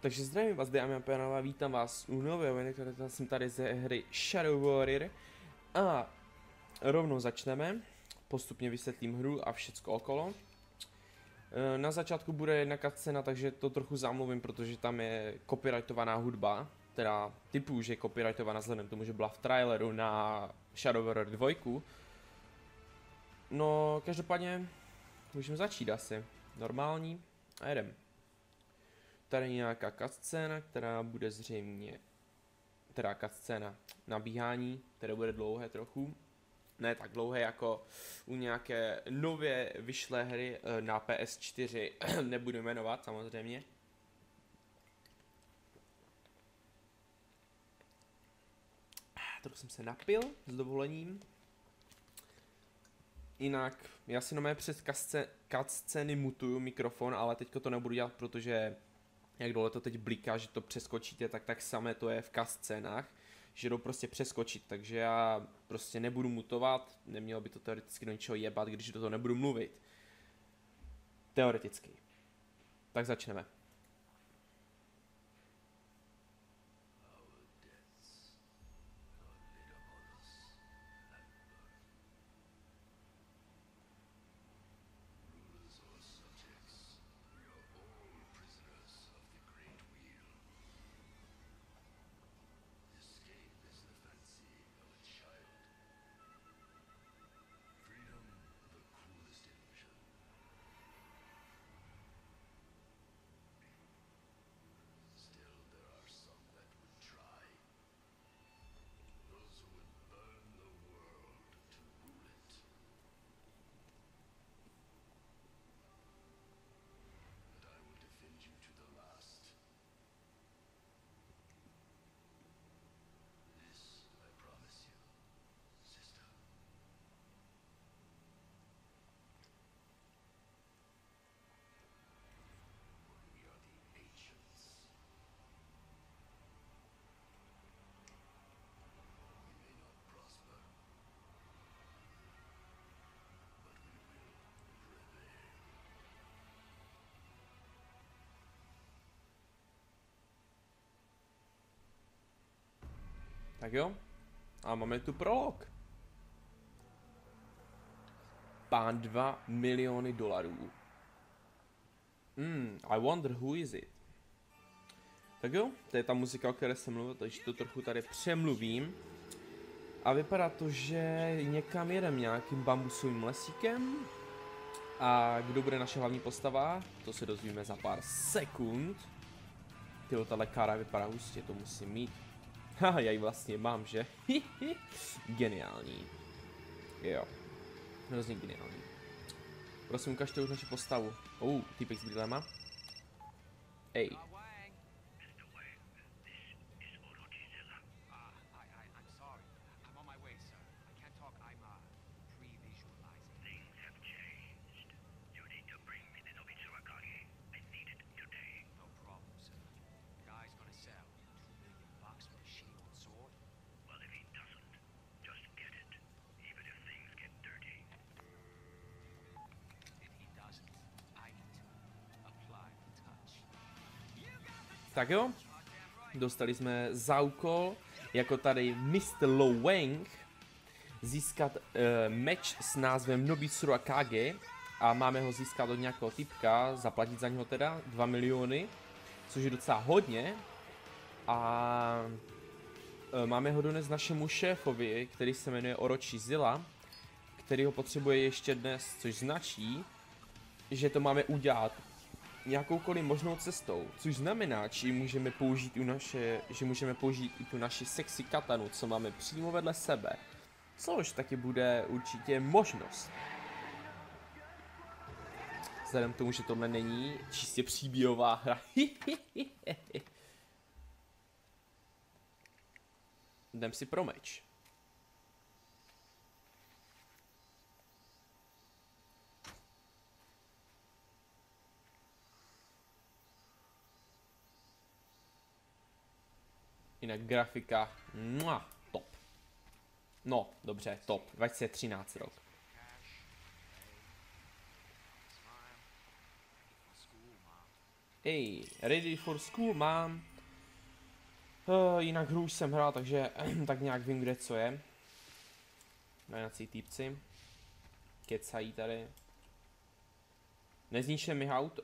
Takže zdravím vás, dámy a pánové, vítám vás u nového videa, jsem tady ze hry Shadow Warrior. A rovnou začneme, postupně vysvětlím hru a všecko okolo. E, Na začátku bude jedna scéna, takže to trochu zamluvím, protože tam je copyrightovaná hudba, teda typu, že je copyrightovaná vzhledem tomu, že byla v traileru na Shadow Warrior 2. No, každopádně můžeme začít asi. Normální a jedem. Tady nějaká cutscéna, která bude zřejmě, teda cutscéna nabíhání, které bude dlouhé trochu. Ne tak dlouhé jako u nějaké nově vyšlé hry eh, na PS4, nebudu jmenovat samozřejmě. Trochu jsem se napil s dovolením. Jinak, já si nomé přes cutscény mutuju mikrofon, ale teďko to nebudu dělat, protože jak dole to teď bliká, že to přeskočíte, tak tak samé to je v scénách, že jdou prostě přeskočit, takže já prostě nebudu mutovat, nemělo by to teoreticky do ničeho jebat, když do toho nebudu mluvit. Teoreticky. Tak začneme. Tak jo. A máme tu prolog. Pán 2 miliony dolarů. Hmm, I wonder who is it. Tak jo, to je ta muzika, o které jsem mluvil, takže to trochu tady přemluvím. A vypadá to, že někam jedem nějakým bambusovým lesíkem. A kdo bude naše hlavní postava, to se dozvíme za pár sekund. Tyjo, ta lekára vypadá hustě, to musím mít. Haha, já ji vlastně mám, že? geniální. Jo. Hrozně geniální. Prosím, ukažte už naši postavu. Oh, týpek s brýlema. Ej. Tak jo, dostali jsme za úkol, jako tady Mr. Lo Wang, získat uh, meč s názvem Nobitsuru Kage a máme ho získat od nějakého typka, zaplatit za něho teda 2 miliony, což je docela hodně. A uh, máme ho dones našemu šéfovi, který se jmenuje Orochi Zilla, který ho potřebuje ještě dnes, což značí, že to máme udělat jakoukoliv možnou cestou, což znamená, že můžeme použít u naše, že můžeme použít i tu naši sexy katanu, co máme přímo vedle sebe, což taky bude určitě možnost. Vzhledem k tomu, že tohle není čistě příběhová hra. Jdem si pro meč. Jinak grafika, mua, top. No, dobře, top. 2013 rok. Ej, Ready for School mám. Uh, jinak hru už jsem hrál, takže tak nějak vím, kde co je. Nějací týpci. Kecají tady. Nezničte mi auto.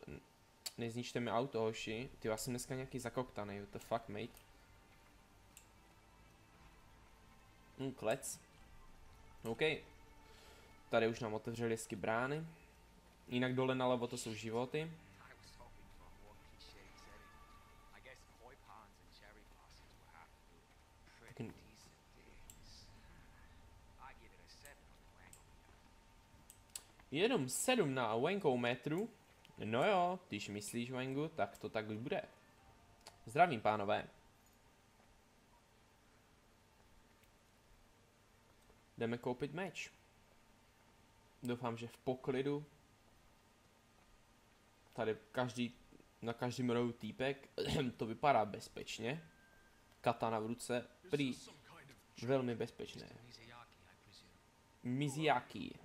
Nezničte mi auto, hoši. Ty já jsem dneska nějaký zakoktaný, what the fuck, mate. Hm, klec. OK. Tady už nám otevřeli hezky brány. Jinak dole nalevo to jsou životy. Jenom 7 na Wenkou metru. No jo, když myslíš Wengu, tak to tak bude. Zdravím, pánové. Jdeme koupit meč. Doufám, že v poklidu. Tady každý, na každém rohu týpek, to vypadá bezpečně. Katana v ruce, prý velmi bezpečné. Mizuyaki,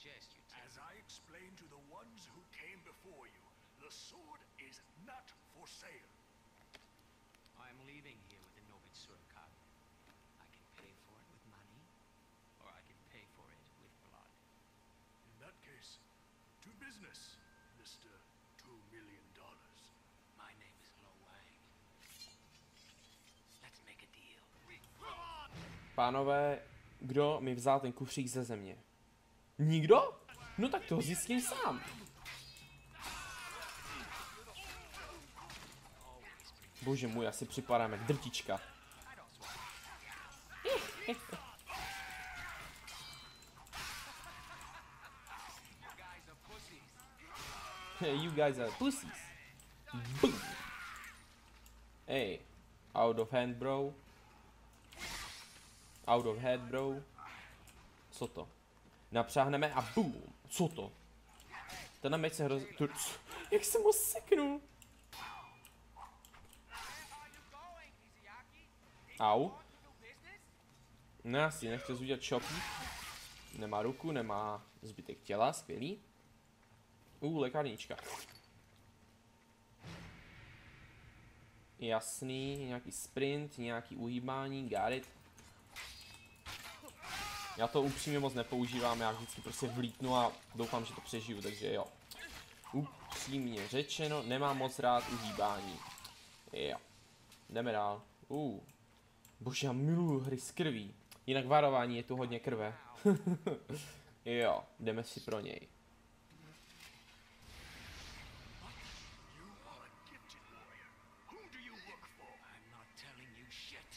suggest you take As I explained to the ones who came before you, the sword is not for sale. I'm leaving here with the Nobitsura Kage. I can pay for it with money, or I can pay for it with blood. In that case, to business, Mr. Two Million Dollars. My name is Lo Wang. Let's make a deal. Pánové, kdo mi vzal ten kufřík ze země? Nikdo? No tak to zjistím sám. Bože můj, asi připadám jak drtička. You guys are pussies. Boom. Hey, out of hand, bro. Out of head, bro. Co to? Napřáhneme a boom. Co to? Ten meč se hroz... Tu... co? Jak jsem ho seknul? Au. No si nechci udělat šopík. Nemá ruku, nemá zbytek těla, skvělý. Uh, lékárnička. Jasný, nějaký sprint, nějaký uhýbání, got it. Já to upřímně moc nepoužívám, já vždycky prostě vlítnu a doufám, že to přežiju, takže jo. Upřímně řečeno, nemám moc rád uhýbání. Jo. Jdeme dál. Uh. Bože, já miluju hry s krví. Jinak varování je tu hodně krve. jo, jdeme si pro něj. You are a gifted warrior. Whom do you work for? I'm not telling you shit.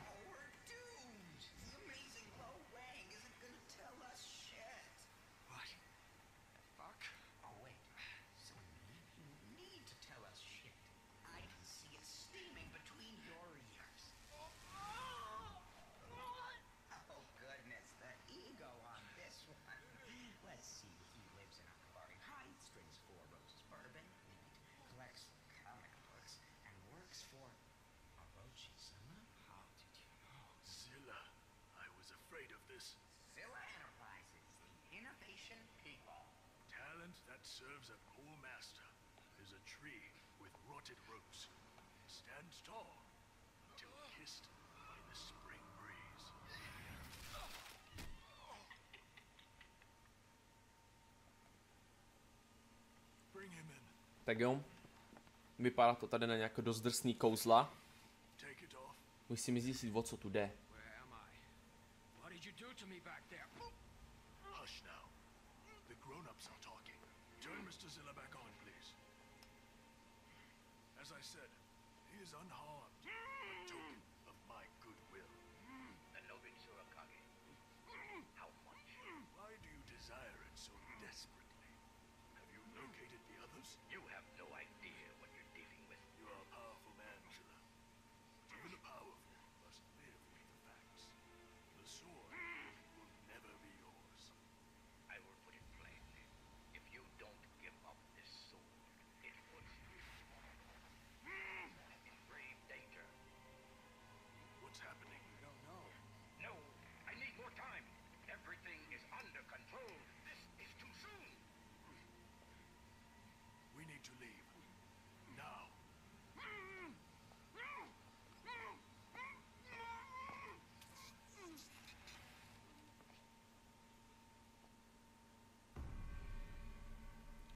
Oh, we're doomed. The amazing Lo Wang isn't gonna tell us shit. What? The fuck? Oh, wait. So maybe you need to tell us shit. I can see it steaming between your ears. Oh, goodness, the ego on this one. Let's see, he lives in Akbari Heights, drinks four roses bourbon, collects comic books, and works for Orochi-sama? How did you know? Zilla. I was afraid of this. Zilla Enterprises, the innovation people. Talent that serves a poor master is a tree with rotted roots. It stands tall until kissed by the spring breeze. Bring him in. Tak jo. Vypadá to tady na nějaké dost drsný kouzla. Take it off. Musím zjistit, o co tu jde. What did you do to me back Mr. Zilla back on, please. As I said, he is unharmed, to leave. Now.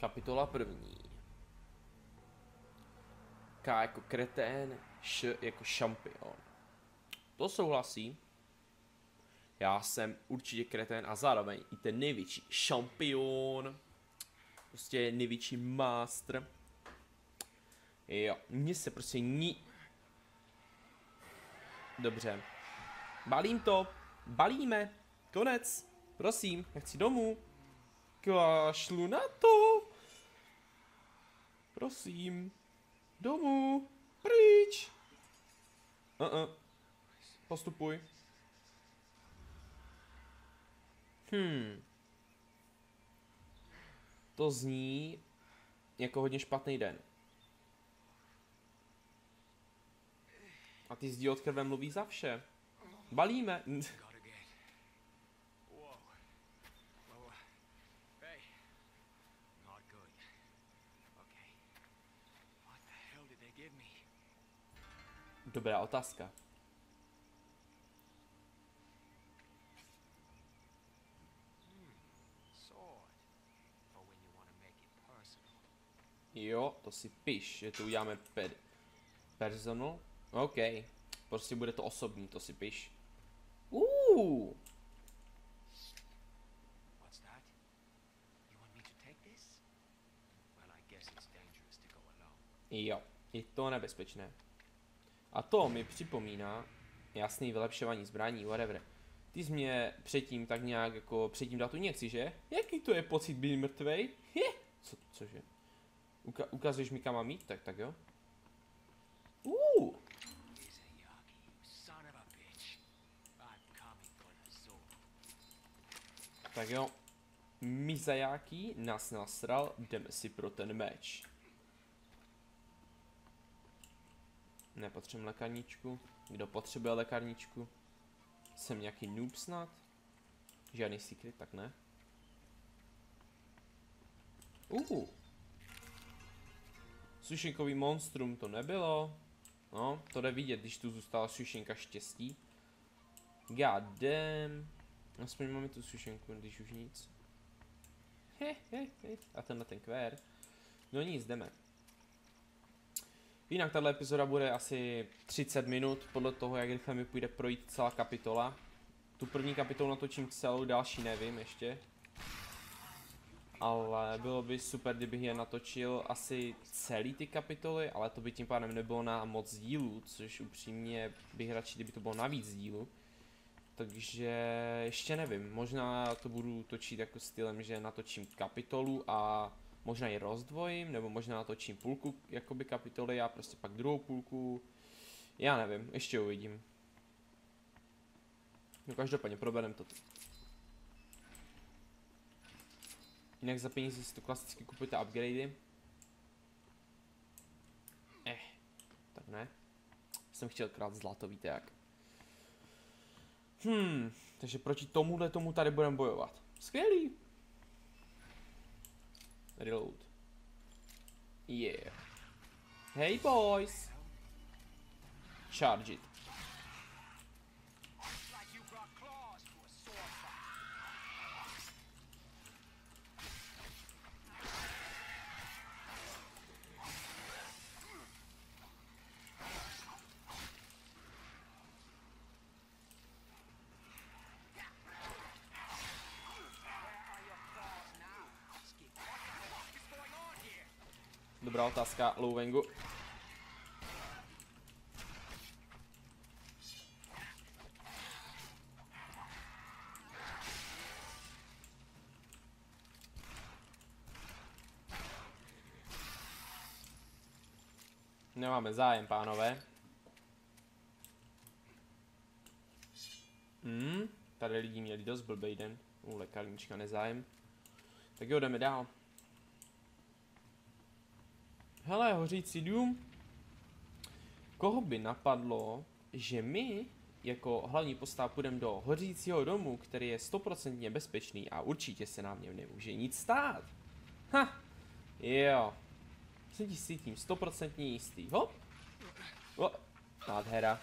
Kapitola první. K jako kretén, Š jako šampion. To souhlasí. Já jsem určitě kretén a zároveň i ten největší šampion. Prostě největší master. Jo, mně se prostě ní... Dobře. Balím to. Balíme. Konec. Prosím, já chci domů. Kašlu na to. Prosím. Domů. Pryč. Uh-uh. Postupuj. Hmm. To zní jako hodně špatný den. A ty zdí od krve mluví za vše. Balíme. Got again. Whoa. Whoa. Hey. Not good. Okay. What the hell did they give me? Dobrá otázka. Sword. For when you want to make it personal. Jo, to si piš, že to uděláme per, personal. OK, prostě bude to osobní, to si piš. Alone. jo, je to nebezpečné. A to mi připomíná jasný vylepšování zbraní, whatever. Ty jsi mě předtím tak nějak jako předtím dal tu injekci, že? Jaký to je pocit být mrtvej? Je? Co, cože? Uka- ukazuješ mi kam mám jít? Tak, tak jo. Sword. tak jo. Mizajaki nás nasral, jdeme si pro ten meč. Nepotřebuji lékárničku. Kdo potřebuje lékárničku? Jsem nějaký noob snad? Žádný secret, tak ne. Uh. Sušenkový monstrum to nebylo. No, to jde vidět, když tu zůstala sušenka štěstí. God damn. Aspoň máme tu sušenku, když už nic. He, he, he. A tenhle ten kvér. No nic, jdeme. Jinak tahle epizoda bude asi 30 minut, podle toho, jak rychle mi půjde projít celá kapitola. Tu první kapitolu natočím celou, další nevím ještě. Ale bylo by super, kdybych je natočil asi celý ty kapitoly, ale to by tím pádem nebylo na moc dílů, což upřímně bych radši, kdyby to bylo na víc dílů. Takže ještě nevím, možná to budu točit jako stylem, že natočím kapitolu a možná ji rozdvojím, nebo možná natočím půlku jakoby kapitoly a prostě pak druhou půlku. Já nevím, ještě uvidím. No každopádně proberem to. Jinak za peníze si to klasicky kupujete upgradey. Eh, tak ne. Jsem chtěl krát zlato, víte jak. Hmm, takže proti tomuhle tomu tady budeme bojovat. Skvělý. Reload. Yeah. Hey boys. Charge it. Like you brought claws to a sword fight. Where are your claws now? Skip. What the fuck is going on here? Dobrá otázka, Louvengu. Nemáme zájem, pánové. Hmm, tady lidi měli dost blbej den. U lékárnička nezájem. Tak jo, jdeme dál. Hele, hořící dům. Koho by napadlo, že my jako hlavní postava půjdeme do hořícího domu, který je stoprocentně bezpečný a určitě se nám něm nemůže nic stát. Ha, jo. Jsem ti si tím stoprocentně jistý. Hop. O, nádhera.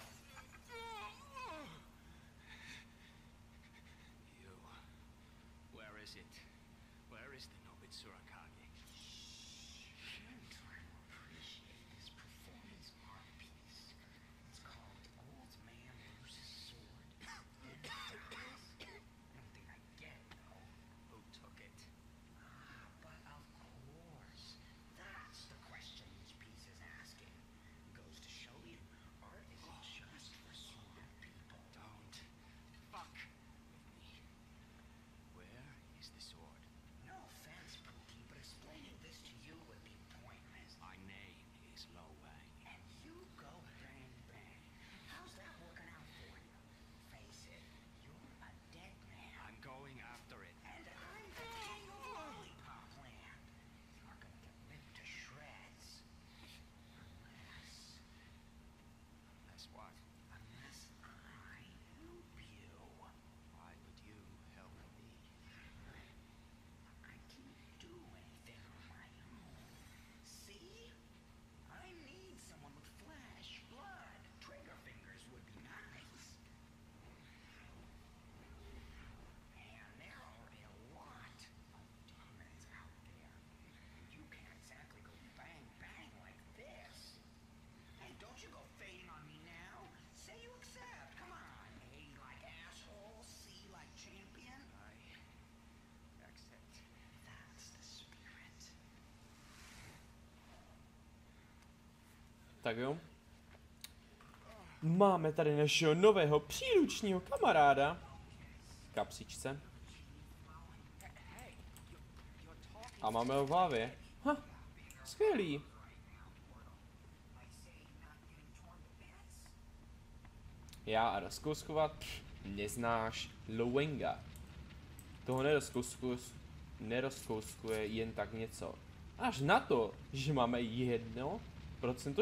Tak jo. Máme tady našeho nového příručního kamaráda. Kapsičce. A máme ho v hlavě. Ha, skvělý. Já a rozkouskovat neznáš Lowenga. Toho nerozkouskuje jen tak něco. Až na to, že máme jedno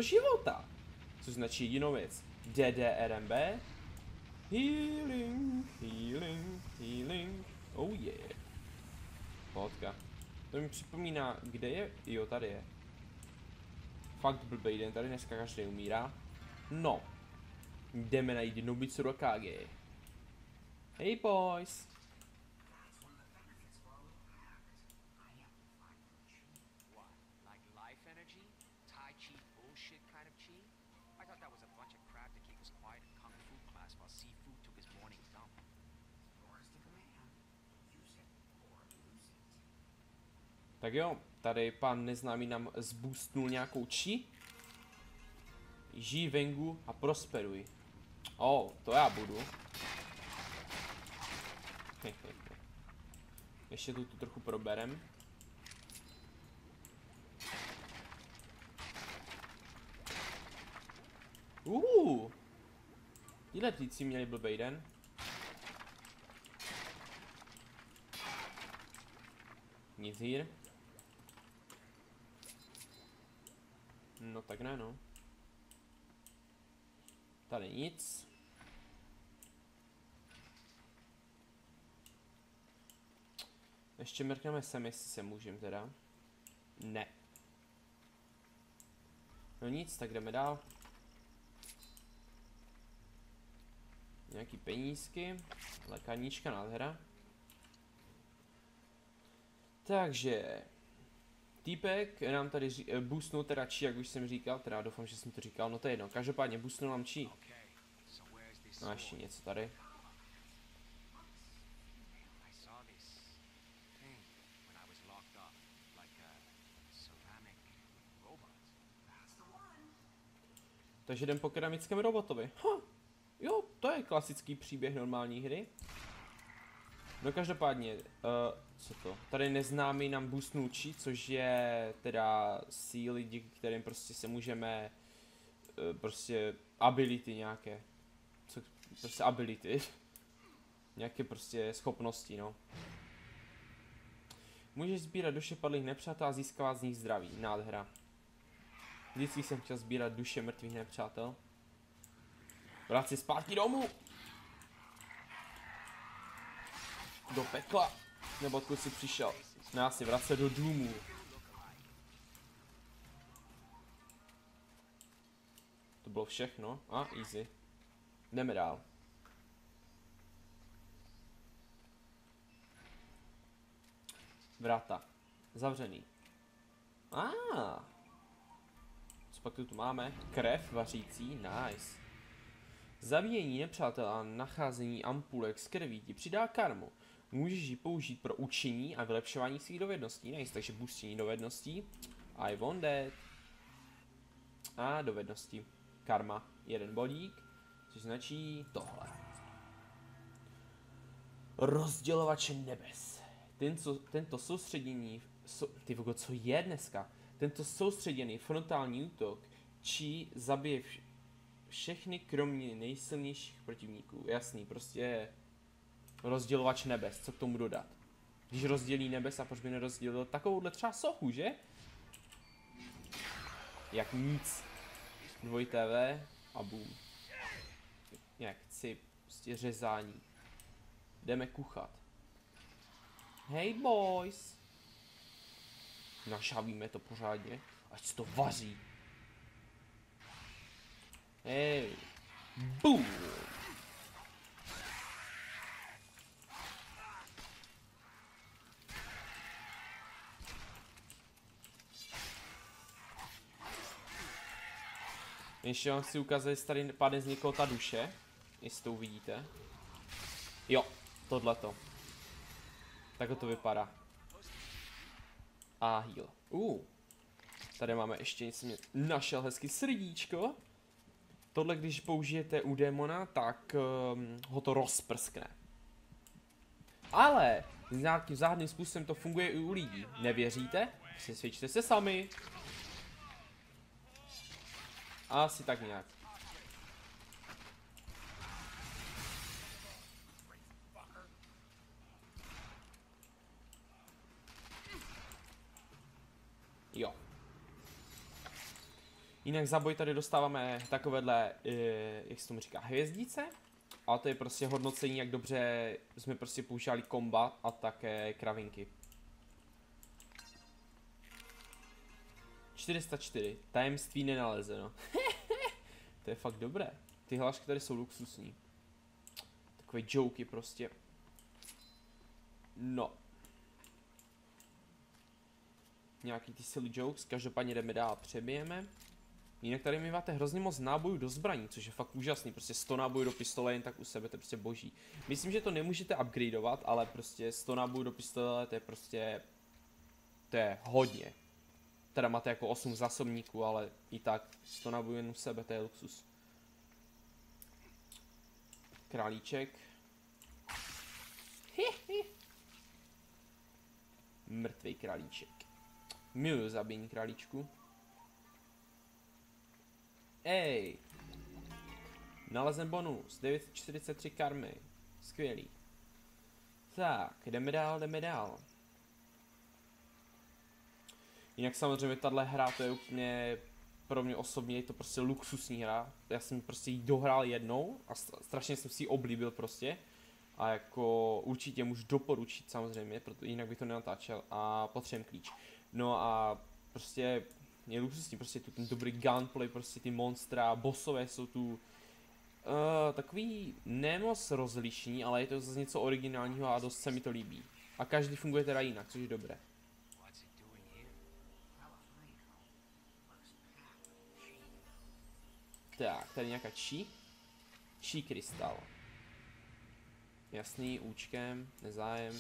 života. Což značí jedinou věc. DDRMB. Healing, healing, healing. Oh yeah. Pohodka. To mi připomíná, kde je? Jo, tady je. Fakt blbej den, tady dneska každý umírá. No. Jdeme najít Nobitsuru Kage. Hey boys. Tak jo, tady pan neznámý nám zboostnul nějakou či. Žij vengu a prosperuj. O, oh, to já budu. Ještě tu, trochu proberem. Uh, Tíhle ptíci měli blbej den. Nic hýr. No tak ne no. Tady nic. Ještě mrkneme sem, jestli se můžem teda. Ne. No nic, tak jdeme dál. Nějaký penízky. Lékárnička nádhera. Takže... Týpek nám tady ří, eh, boostnul teda či, jak už jsem říkal, teda doufám, že jsem to říkal, no to je jedno. Každopádně boostnul nám this No a ještě něco tady. Takže jdem po keramickém robotovi. Ha, jo, to je klasický příběh normální hry. No každopádně, uh, co to? Tady neznámý nám boostnul či, což je teda síly, díky kterým prostě se můžeme eh, prostě ability nějaké. Co, prostě ability. nějaké prostě schopnosti, no. Můžeš sbírat duše padlých nepřátel a získávat z nich zdraví. Nádhera. Vždycky jsem chtěl sbírat duše mrtvých nepřátel. Vrát si zpátky domů! Do pekla. Nebo odkud jsi přišel. No já si vracet do důmu. To bylo všechno. A, easy. Jdeme dál. Vrata. Zavřený. A. Ah. Co pak tu tu máme? Krev vařící, nice. Zabíjení nepřátel a nacházení ampulek z krví ti přidá karmu. Můžeš ji použít pro učení a vylepšování svých dovedností. Nice, takže boostění dovedností. I want that. A dovednosti. Karma. Jeden bodík. Což značí tohle. Rozdělovače nebes. Ten, co, tento soustředění, so, ty vogo, co je dneska? Tento soustředěný frontální útok či zabije vš, všechny kromě nejsilnějších protivníků. Jasný, prostě rozdělovač nebes, co k tomu dodat. Když rozdělí nebes a proč by nerozdělil takovouhle třeba sochu, že? Jak nic. Dvoj TV a boom. Jak chci, prostě řezání. Jdeme kuchat. Hey boys. Našavíme to pořádně, ať to vaří. Hej. Boom. Ještě vám chci ukázat, jestli tady padne z někoho ta duše. Jestli to uvidíte. Jo, tohleto. Takhle to vypadá. A heal. Uh. Tady máme ještě něco, mě našel hezky srdíčko. Tohle, když použijete u démona, tak um, ho to rozprskne. Ale nějakým záhadným způsobem to funguje i u lidí. Nevěříte? Přesvědčte se sami. Asi tak nějak. Jo. Jinak za boj tady dostáváme takovéhle, uh, jak se tomu říká, hvězdice. A to je prostě hodnocení, jak dobře jsme prostě používali komba a také kravinky. 404. Tajemství nenalezeno. to je fakt dobré. Ty hlášky tady jsou luxusní. Takové joky prostě. No. Nějaký ty silly jokes, každopádně jdeme dál, přebijeme. Jinak tady mi máte hrozně moc nábojů do zbraní, což je fakt úžasný, prostě 100 nábojů do pistole jen tak u sebe, to je prostě boží. Myslím, že to nemůžete upgradeovat, ale prostě 100 nábojů do pistole, to je prostě, to je hodně. Teda máte jako 8 zásobníků, ale i tak 100 nábojů jen u sebe, to je luxus. Králíček. Mrtvý králíček. Miluju zabíjení králíčku. Ej! Nalezen bonus, 943 karmy. Skvělý. Tak, jdeme dál, jdeme dál. Jinak samozřejmě tahle hra, to je úplně pro mě osobně je to prostě luxusní hra. Já jsem prostě jí dohrál jednou a strašně jsem si ji oblíbil prostě. A jako určitě můžu doporučit samozřejmě, protože jinak bych to nenatáčel a potřebujem klíč. No a prostě je luxusní, prostě tu ten dobrý gunplay, prostě ty monstra, bossové jsou tu uh, takový nemoc rozlišní, ale je to zase něco originálního a dost se mi to líbí. A každý funguje teda jinak, což je dobré. What's it doing here? Tak, tady nějaká či. Či krystal. Jasný, účkem, nezájem.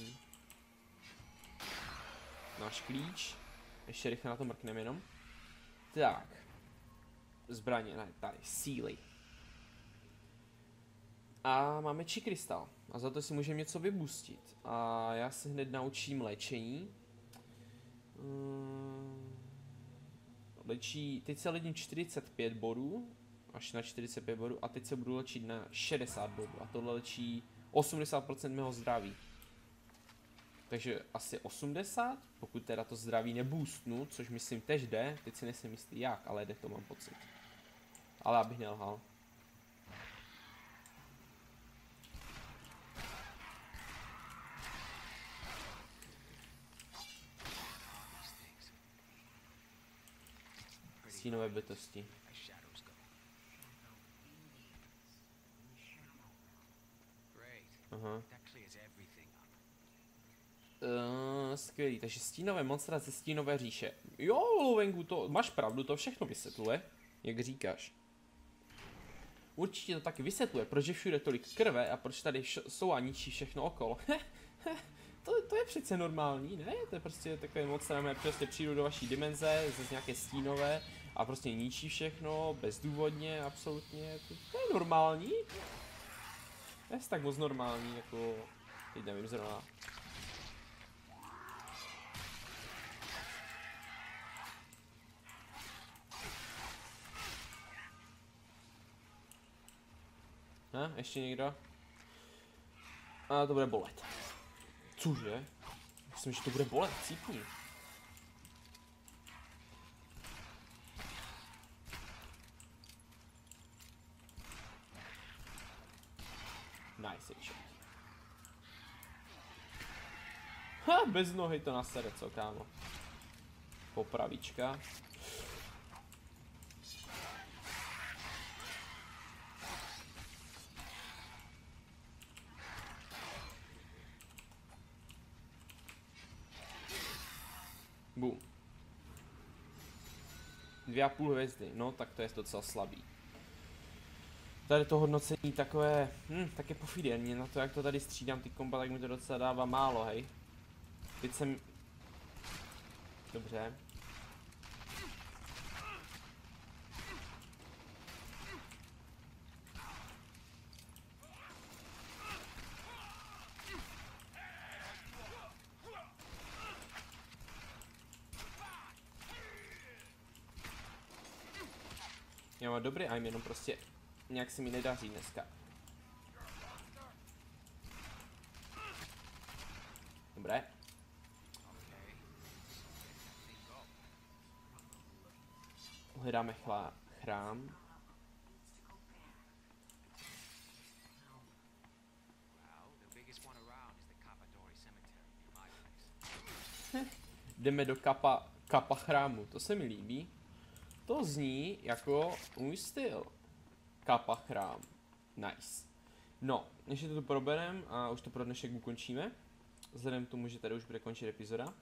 Náš klíč. Ještě rychle na to mrkneme jenom. Tak. Zbraně, ne, tady, síly. A máme či krystal. A za to si můžeme něco vybustit. A já se hned naučím léčení. Mm, Léčí, teď se ledím 45 bodů až na 45 bodů a teď se budu léčit na 60 bodů a tohle léčí 80% mého zdraví. Takže asi 80, pokud teda to zdraví neboostnu, což myslím tež jde, teď si nejsem jistý jak, ale jde to mám pocit. Ale abych nelhal. Stínové bytosti. Aha. Uh, skvělý, takže stínové monstra ze stínové říše. Jo, Lovengu, to máš pravdu, to všechno vysvětluje, jak říkáš. Určitě to taky vysvětluje, proč je všude tolik krve a proč tady jsou a ničí všechno okolo. to, to je přece normální, ne? To je prostě takové monster, má prostě přijdu do vaší dimenze, ze nějaké stínové a prostě ničí všechno, bezdůvodně, absolutně. To, to je normální. Je tak moc normální, jako, teď nevím zrovna, Ne, ještě někdo? A to bude bolet. Cože? Myslím, že to bude bolet, cípni. Nice shot. Ha, bez nohy to nasere, co kámo. Popravička. Boom. Dvě a půl hvězdy, no tak to je docela slabý. Tady to hodnocení takové, hm, tak je pofiderní, na to jak to tady střídám ty komba, tak mi to docela dává málo, hej. Teď jsem... Dobře. Já mám dobrý aim, jenom prostě nějak se mi nedaří dneska. Dobré. Hledáme chrám. Jdeme do kapa, kapa chrámu, to se mi líbí. To zní jako můj styl. Kapa chrám. Nice. No, než to tu proberem a už to pro dnešek ukončíme. Vzhledem k tomu, že tady už bude končit epizoda.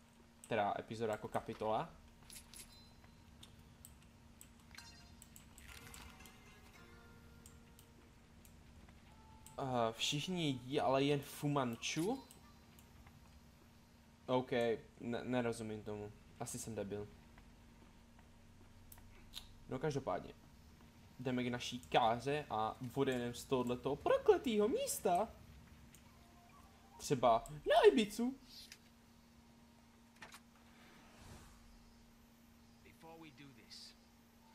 Teda epizoda jako kapitola. Uh, všichni jedí, ale jen Fumanchu. OK, ne- nerozumím tomu. Asi jsem debil. No každopádně. Jdeme k naší káře a odejdeme z tohoto prokletého místa. Třeba na Ibicu. Before we do this,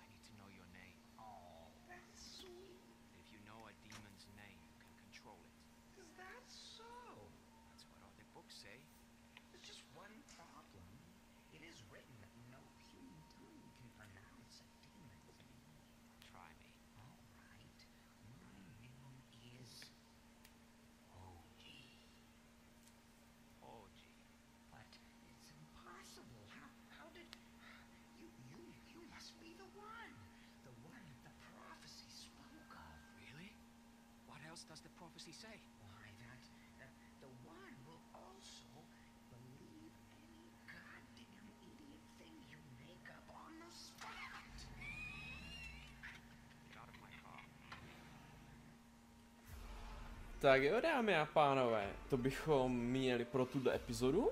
I need to know your name. Oh, that's sweet. If you know a demon's name, you can control it. Is that so? That's what all the books say. There's just one problem. It is written that no human tongue can pronounce a demon's name. Try me. All right. My name is Oji. Oh, gee. But it's impossible. How, how did you you you must be the one, the one the prophecy spoke of. Really? What else does the prophecy say? Why that that the one will also believe any goddamn idiot thing you make up on the spot. Get out of my car. Tak jo, dámy a pánové, to bychom měli pro tuto epizodu.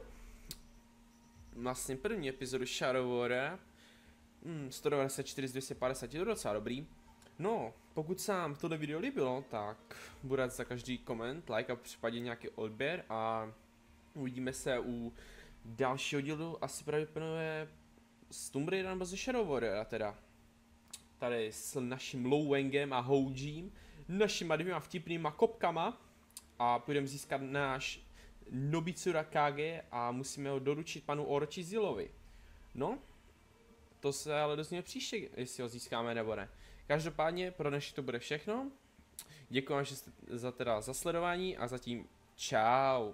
Vlastně první epizodu Shadow Warrior. Hmm, 194 z 250 je to docela dobrý. No, pokud se vám tohle video líbilo, tak budu rád za každý koment, like a případně nějaký odběr a uvidíme se u dalšího dílu, asi pravděpodobně z Tomb Raider nebo ze Shadow teda. tady s naším Lowengem a Houjím, našima dvěma vtipnýma kopkama a půjdeme získat náš Nobitsura Kage a musíme ho doručit panu Orochi Zilovi. No, to se ale dozvíme příště, jestli ho získáme nebo ne. Každopádně pro dnešek to bude všechno. Děkuji vám že jste za teda za sledování a zatím čau.